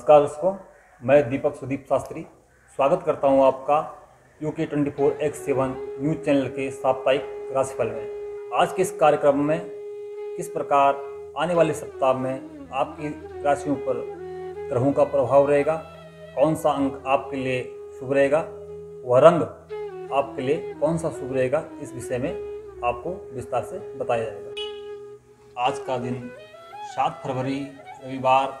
नमस्कार दोस्तों, मैं दीपक सुदीप शास्त्री। स्वागत करता हूँ आपका UK twenty four X seven news channel के साप्ताहिक राशिफल में। आज के इस कार्यक्रम में किस प्रकार आने वाले सप्ताह में आपकी राशियों पर ग्रहों का प्रभाव रहेगा, कौन सा अंक आपके लिए शुभ रहेगा, वह रंग आपके लिए कौन सा शुभ रहेगा, इस विषय में आपको विस्तार से बताया जाएगा। आज का दिन सात फरवरी, रविवार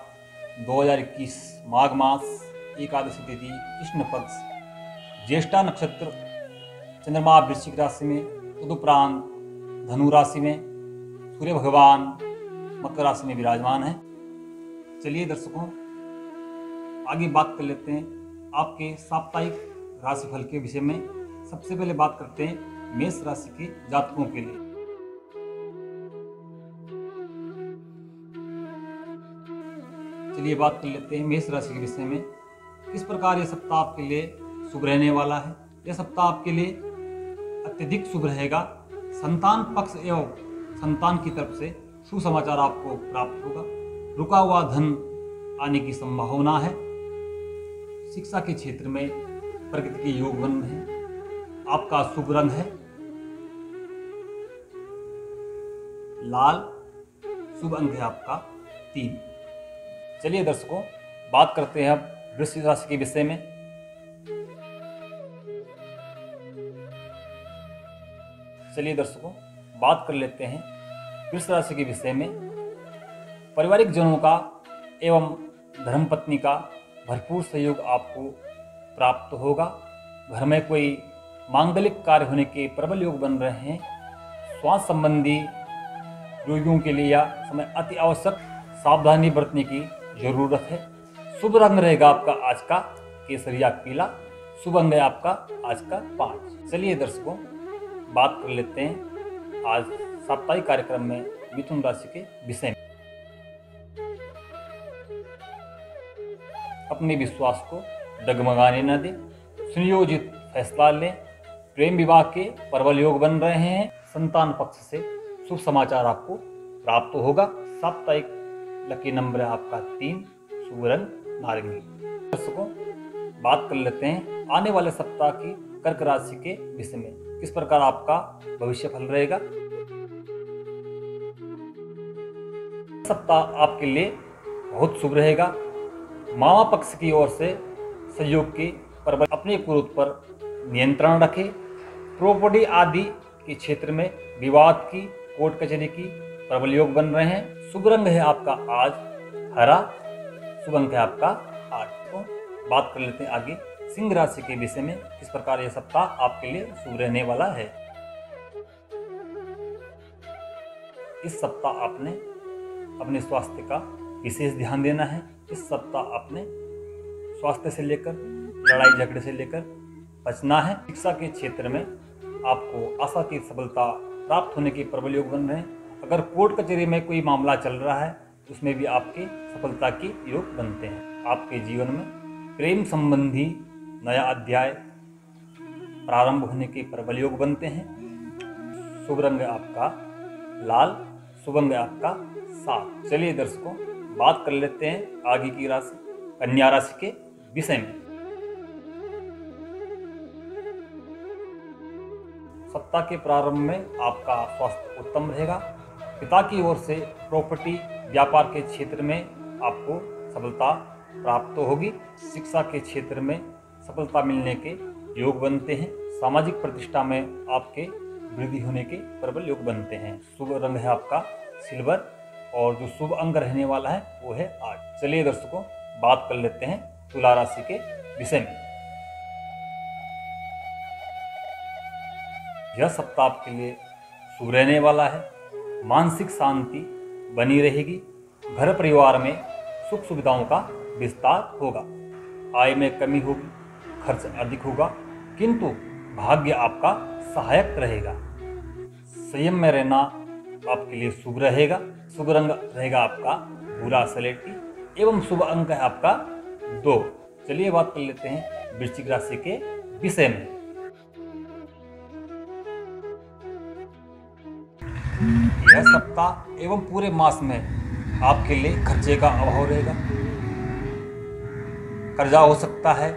2021 माघ मास, एकादशी तिथि, कृष्ण पक्ष, ज्येष्ठा नक्षत्र, चंद्रमा वृश्चिक राशि में तदुपरांत धनु राशि में, सूर्य भगवान, मकर राशि में विराजमान है। चलिए दर्शकों, आगे बात कर लेते हैं आपके साप्ताहिक राशिफल के विषय में। सबसे पहले बात करते हैं मेष राशि के जातकों के लिए। चलिए बात कर लेते हैं मेष राशि के विषय में। किस प्रकार यह सप्ताह आपके लिए शुभ रहने वाला है? यह सप्ताह आपके लिए अत्यधिक शुभ रहेगा। संतान पक्ष एवं संतान की तरफ़ से सुसमाचार आपको प्राप्त होगा। रुका हुआ धन आने की संभावना है। शिक्षा के क्षेत्र में प्रगति के योग बन रहे हैं। आपका शुभ रंग है। लाल। शुभ अंक है आपका तीन। चलिए दर्शकों, बात करते हैं अब वृश्चिक राशि के विषय में। चलिए दर्शकों, बात कर लेते हैं वृश्चिक राशि के विषय में। पारिवारिक जनों का एवं धर्मपत्नी का भरपूर सहयोग आपको प्राप्त होगा। घर में कोई मांगलिक कार्य होने के प्रबल योग बन रहे हैं। स्वास्थ्य संबंधी रोगियों के लिए यह समय अति आवश्यक सावधानी बरतने की ज़रूरत है। शुभ रंग रहेगा आपका आज का केसरिया पीला। शुभ अंग है आपका आज का पाँच। चलिए दर्शकों, बात कर लेते हैं आज साप्ताहिक कार्यक्रम में मिथुन राशि के विषय में। अपने विश्वास को डगमगाने न दें। सुनियोजित फैसला लें। प्रेम विवाह के प्रबल योग बन रहे हैं। संतान पक्ष से शुभ समाचार आपको प्राप्त होगा। साप्ताहिक लकी नंबर है आपका तीन रंग नारंगी। दर्शकों, बात कर लेते हैं आने वाले सप्ताह की कर्क राशि के विषय में। किस प्रकार आपका भविष्य फल रहेगा? सप्ताह आपके लिए बहुत शुभ रहेगा। मामा पक्ष की ओर से सहयोग के प्रबल अपने क्रोध पर नियंत्रण रखें। प्रॉपर्टी आदि के क्षेत्र में विवाद की, कोर्ट कचहरी की प्रबल योग बन रहे हैं। शुभ रंग है आपका आज, हरा। शुभ अंक है आपका आठ तो बात कर लेते हैं आगे। सिंह राशि के विषय में किस प्रकार यह सप्ताह आपके लिए शुभ रहने वाला है? इस सप्ताह आपने अपने स्वास्थ्य का विशेष ध्यान देना है। इस सप्ताह आपने स्वास्थ्य से लेकर, लड़ाई झगड़े से लेकर बचना है। शिक्षा के क्षेत्र में आपको आशा की सफलता प्राप्त होने के प्रबल योग बन रहे हैं। अगर कोर्ट कचहरी में कोई मामला चल रहा है उसमें भी आपकी सफलता के योग बनते हैं। आपके जीवन में प्रेम संबंधी नया अध्याय प्रारंभ होने के प्रबल योग बनते हैं। शुभ रंग आपका लाल शुभ अंग आपका सात। चलिए दर्शकों, बात कर लेते हैं आगे की राशि, कन्या राशि के विषय में। सप्ताह के प्रारंभ में आपका स्वास्थ्य उत्तम रहेगा। पिता की ओर से प्रॉपर्टी व्यापार के क्षेत्र में आपको सफलता प्राप्त होगी। शिक्षा के क्षेत्र में सफलता मिलने के योग बनते हैं। सामाजिक प्रतिष्ठा में आपके वृद्धि होने के प्रबल योग बनते हैं। शुभ रंग है आपका सिल्वर और जो शुभ अंग रहने वाला है, वो है आठ चलिए दर्शकों, बात कर लेते हैं तुला राशि के विषय में। यह सप्ताह आपके लिए शुभ रहने वाला है। मानसिक शांति बनी रहेगी। घर परिवार में सुख सुविधाओं का विस्तार होगा। आय में कमी होगी, खर्च अधिक होगा, किंतु भाग्य आपका सहायक रहेगा। संयम में रहना आपके लिए शुभ रहेगा। शुभ रंग रहेगा आपका भूरा सलेटी एवं शुभ अंक है आपका दो। चलिए बात कर लेते हैं वृश्चिक राशि के विषय में। यह सप्ताह एवं पूरे मास में आपके लिए खर्चे का अभाव रहेगा। कर्जा हो सकता है,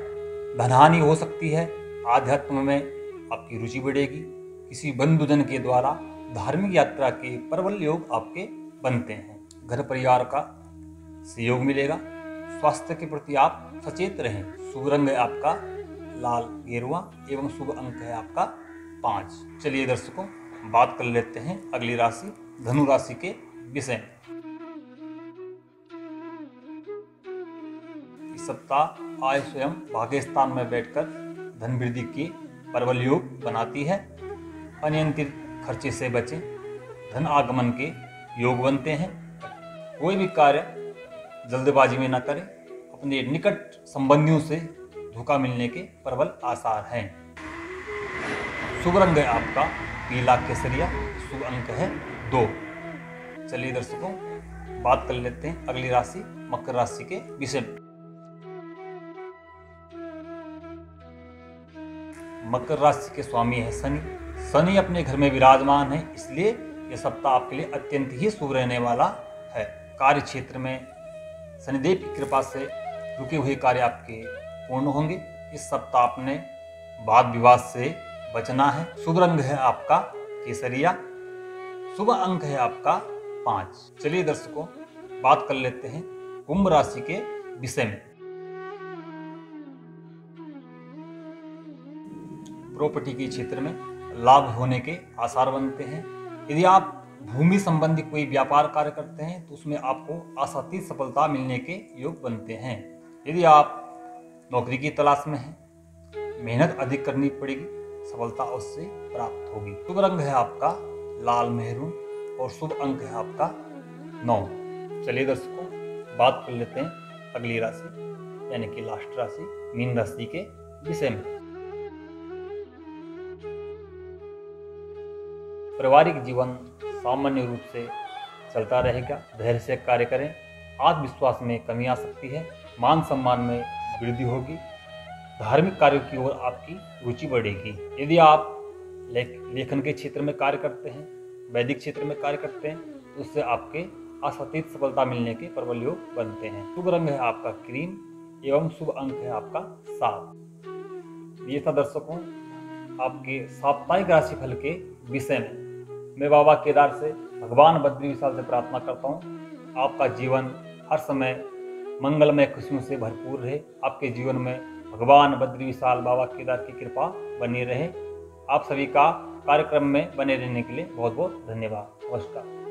धनहानि हो सकती है, आध्यात्म में आपकी रुचि बढ़ेगी। किसी बंधुजन के द्वारा धार्मिक यात्रा के प्रबल योग आपके बनते हैं। घर परिवार का सहयोग मिलेगा। स्वास्थ्य के प्रति आप सचेत रहें। शुभ रंग है आपका, लाल गेरुआ एवं शुभ अंक है आपका पाँच। चलिए दर्शकों बात कर लेते हैं अगली राशि, धनु राशि के विषय में। सप्ताह आय स्वयं भाग्य स्थान में बैठकर धन वृद्धि की प्रबल योग बनाती है। अनियंत्रित खर्चे से बचें, धन आगमन के योग बनते हैं। कोई भी कार्य जल्दबाजी में न करें, अपने निकट संबंधियों से धोखा मिलने के प्रबल आसार हैं। शुभ रंग है आपका। पीला केसरिया शुभ अंक है दो। चलिए दर्शकों, बात कर लेते हैं अगली राशि, मकर राशि के विषय मकर राशि के स्वामी है शनि। शनि अपने घर में विराजमान है, इसलिए यह सप्ताह आपके लिए अत्यंत ही शुभ रहने वाला है। कार्य क्षेत्र में शनिदेव की कृपा से रुके हुए कार्य आपके पूर्ण होंगे। इस सप्ताह आपने वाद विवाद से बचना है। शुभ रंग है आपका केसरिया, शुभ अंक है आपका पाँच। चलिए दर्शकों, बात कर लेते हैं कुंभ राशि के विषय में। प्रॉपर्टी के क्षेत्र में लाभ होने के आसार बनते हैं। यदि आप भूमि संबंधी कोई व्यापार कार्य करते हैं तो उसमें आपको आसातीत सफलता मिलने के योग बनते हैं। यदि आप नौकरी की तलाश में हैं, मेहनत अधिक करनी पड़ेगी सफलता उससे प्राप्त होगी। शुभ रंग है आपका, लाल मेहरून और शुभ अंक है आपका नौ। चलिए दर्शकों, बात कर लेते हैं अगली राशि, यानी कि लास्ट राशि, मीन राशि के विषय में। पारिवारिक जीवन सामान्य रूप से चलता रहेगा, धैर्य से कार्य करें, आत्मविश्वास में कमी आ सकती है, मान सम्मान में वृद्धि होगी धार्मिक कार्यों की ओर आपकी रुचि बढ़ेगी। यदि आप लेख, लेखन के क्षेत्र में कार्य करते हैं वैदिक क्षेत्र में कार्य करते हैं तो उससे आपके असातीत सफलता मिलने के प्रबल योग बनते हैं। शुभ रंग है आपका क्रीम एवं शुभ अंक है आपका सात ये था दर्शकों आपके साप्ताहिक राशिफल के विषय में मैं बाबा केदार से भगवान बद्री विशाल से प्रार्थना करता हूँ। आपका जीवन हर समय मंगलमय खुशियों से भरपूर रहे। आपके जीवन में भगवान बद्री विशाल बाबा केदार की कृपा बनी रहे। आप सभी का कार्यक्रम में बने रहने के लिए बहुत बहुत धन्यवाद। नमस्कार।